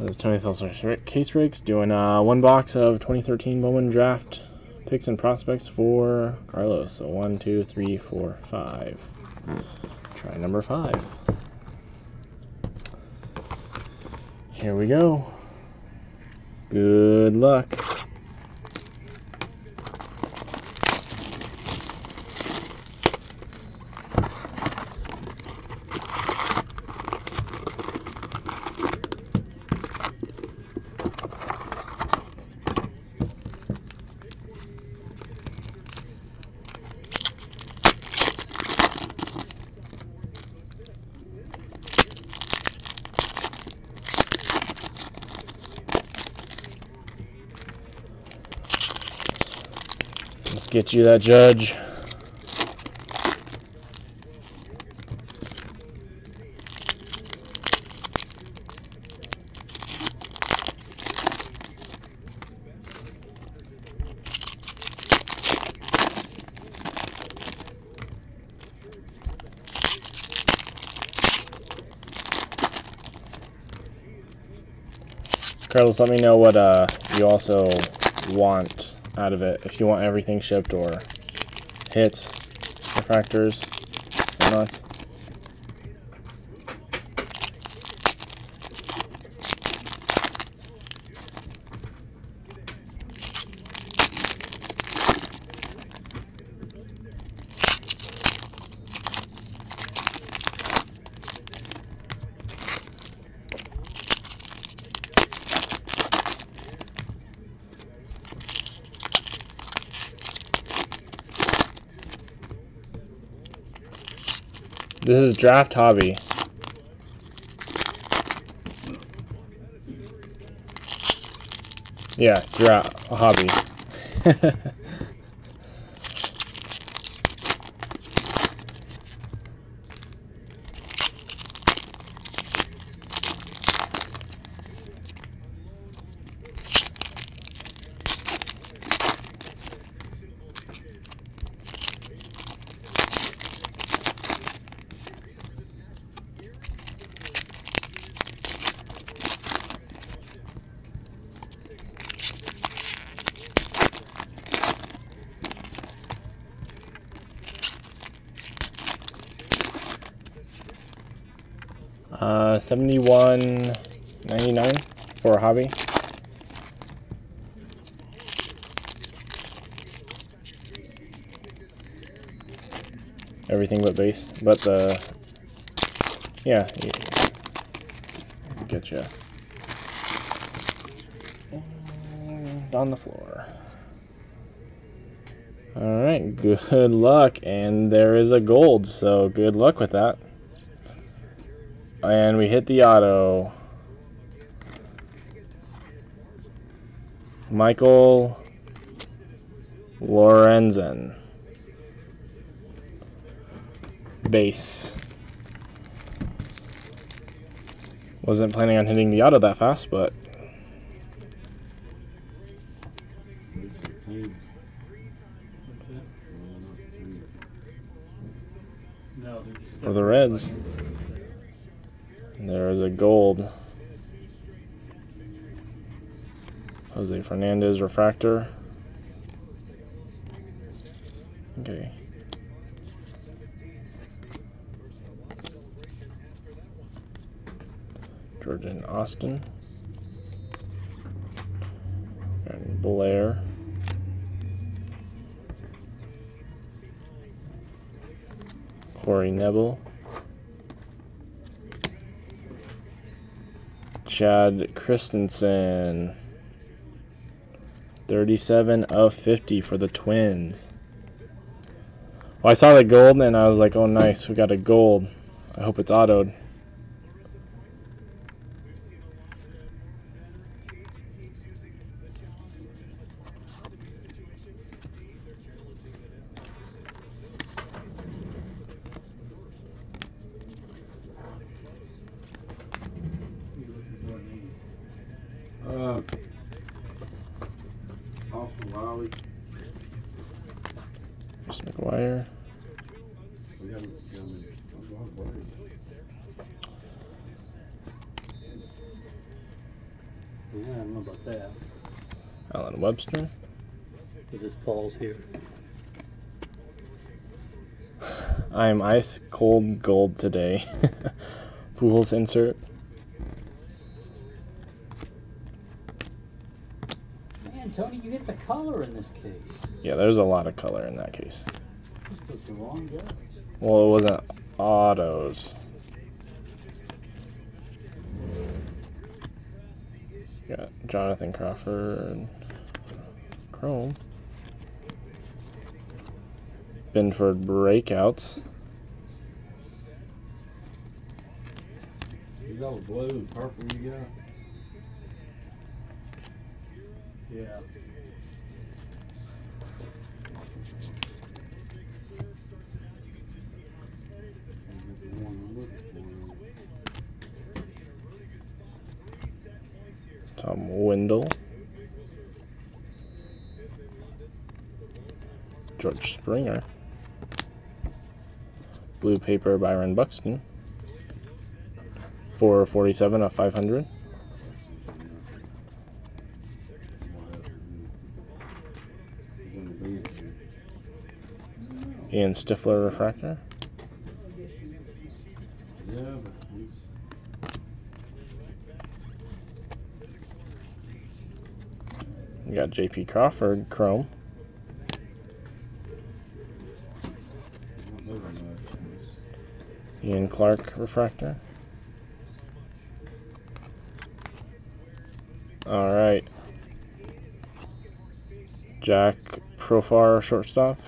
This is Tony Felser Case Breaks doing uh, one box of 2013 Bowman Draft picks and prospects for Carlos. So one, two, three, four, five. Try number five. Here we go. Good luck. Let's get you that judge. Carlos, let me know what uh, you also want out of it. If you want everything shipped or hits, refractors, whatnot. This is Draft Hobby. Yeah, Draft Hobby. Uh, 71.99 for a hobby. Everything but base, but the yeah, get you on the floor. All right, good luck, and there is a gold, so good luck with that. And we hit the auto. Michael Lorenzen. Base. Wasn't planning on hitting the auto that fast, but for the Reds. There is a gold. Jose Fernandez refractor. Okay. Georgian Austin. And Blair. Corey Knebel. Chad Christensen. 37 of 50 for the Twins. Well, I saw the gold and I was like, oh, nice. We got a gold. I hope it's autoed. Uh, Austin Wiley. Chris McGuire. We got him. got him in- oh, God, what is it? Yeah, I don't know about that. Allen Webster. Because this falls here. I am ice cold gold today. Pools insert. Tony, you get the color in this case. Yeah, there's a lot of color in that case. The wrong guy. Well, it wasn't autos. Got Jonathan Crawford, Chrome, Benford breakouts. Is all the blue and purple you got? Yeah. Tom Wendell, George Springer, Blue Paper Byron Buxton, 447 of 500. He's on the bench here. Ian Stifler Refractor, we got JP Crawford Chrome, Ian Clark Refractor. All right. Jack Profar shortstop.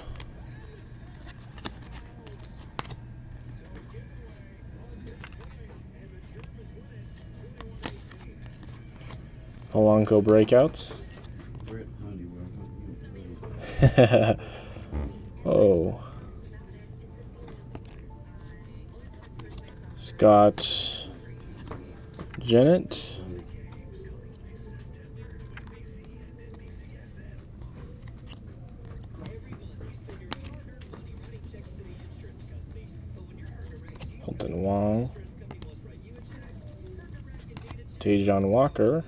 Polanco breakouts. Oh. Scott Jennett. Kolten Wong. Taijuan Walker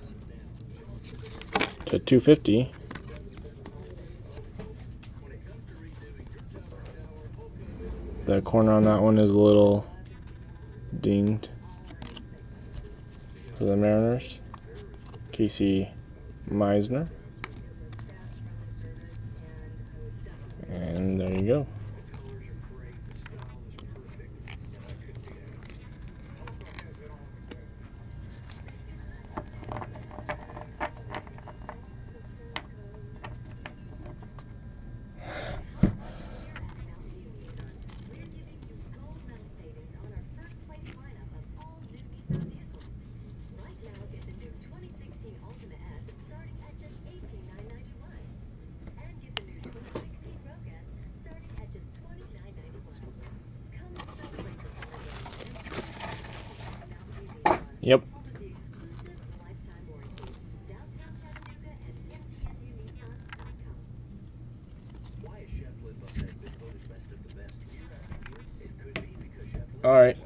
to 250. The corner on that one is a little dinged for the Mariners. Casey Meisner. And there you go.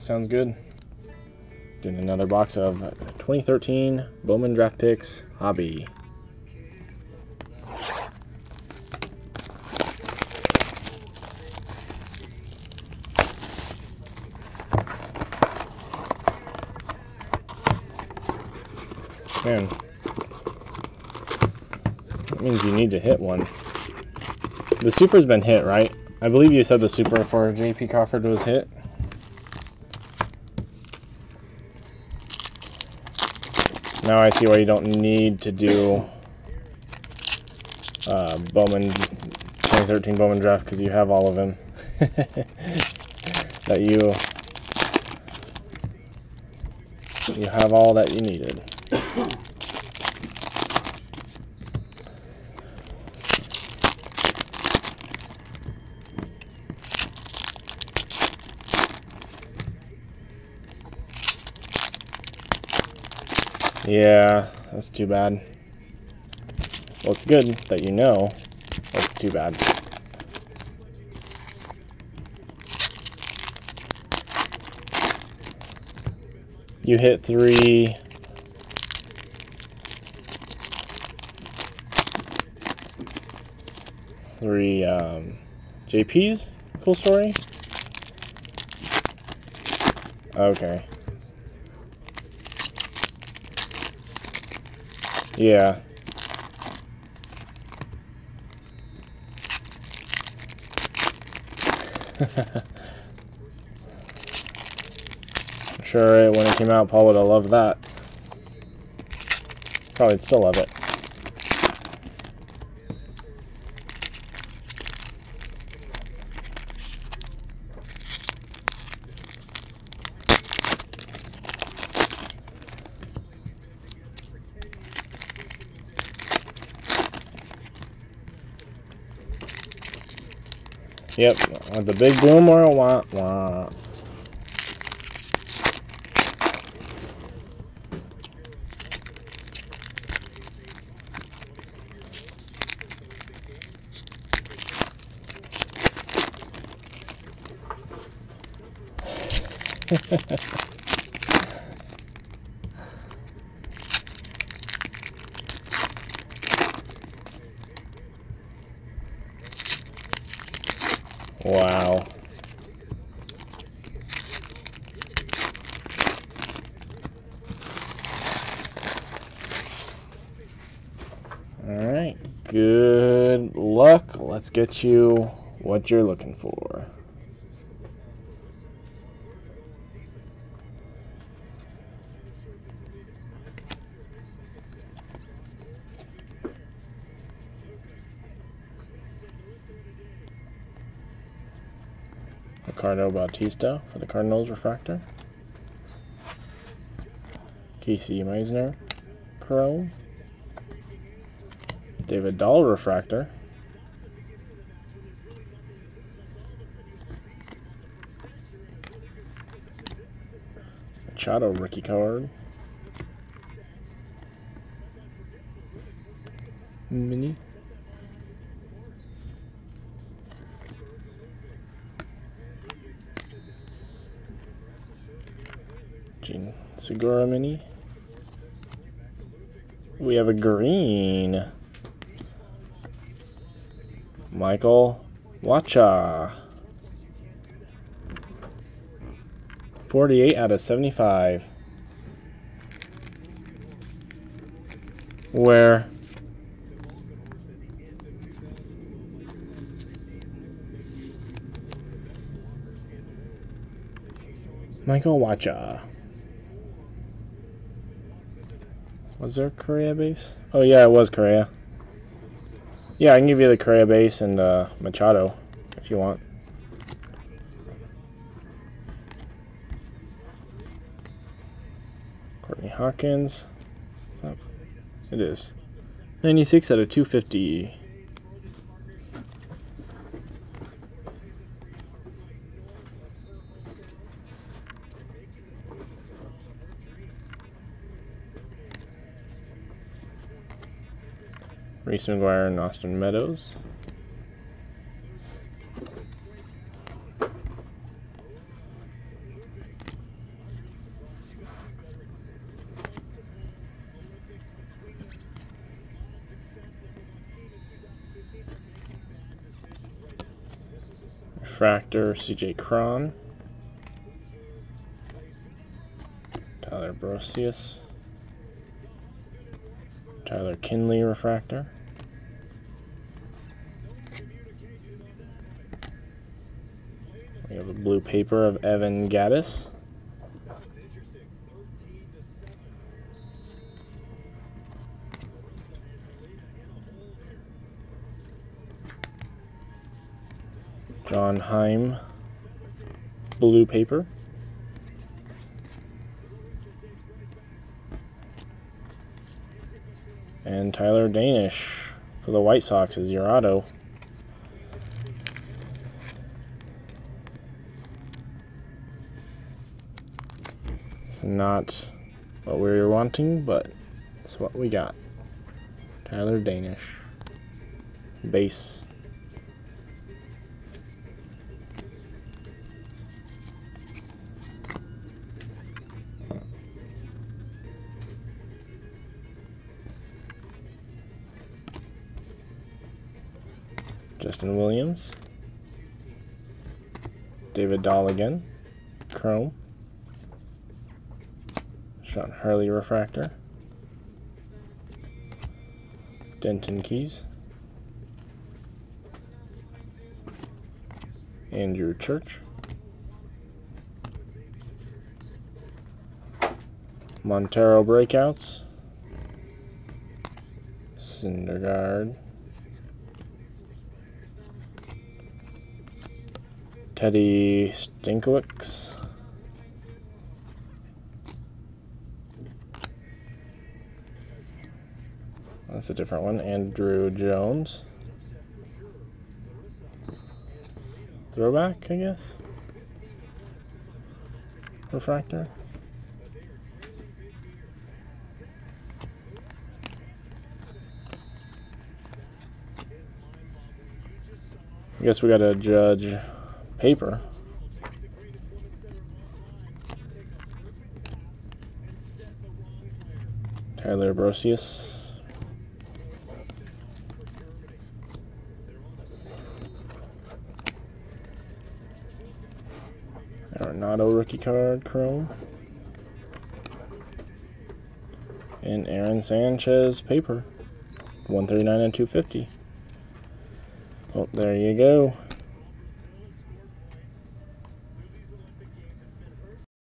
Sounds good. Doing another box of 2013 Bowman Draft Picks Hobby. Man. That means you need to hit one. The super's been hit, right? I believe you said the super for JP Crawford was hit. Now I see why you don't need to do uh, Bowman 2013 Bowman draft because you have all of them that you you have all that you needed. Yeah, that's too bad. Well, it's good that you know. That's too bad. You hit three. Three, um, JPs? Cool story? Okay. Yeah. Sure when it came out, Paul would have loved that. Probably still love it. Yep, with the big boomer, wah wah. good luck. Let's get you what you're looking for. Ricardo Bautista for the Cardinals refractor. Casey Meisner, Chrome. David Dahl refractor. Machado rookie card. Mini. Jean Segura mini. We have a green. Michael Wacha. Uh, 48 out of 75. Where Michael Wacha. Uh, was there Correa base? Oh yeah, it was Correa. Yeah, I can give you the Correa base and uh, Machado if you want. Courtney Hawkins. It is. 96 out of 250. Reese McGuire and Austin Meadows. Refractor CJ Cron. Tyler Brosius. Tyler Kinley refractor. A blue paper of Evan Gattis. John Heim, blue paper. And Tyler Danish for the White Sox is your auto. It's not what we were wanting, but it's what we got. Tyler Danish. Base. Justin Williams. David Dahl again. Chrome. Sean Hurley refractor. Denton Keys. Andrew Church. Montero breakouts. Syndergaard. Teddy Stankiewicz. That's a different one. Andrew Jones. Throwback, I guess. Refractor. I guess we gotta judge paper. Tyler Brosius. Rookie card, Chrome. And Aaron Sanchez paper. 139 and 250. Well, there you go.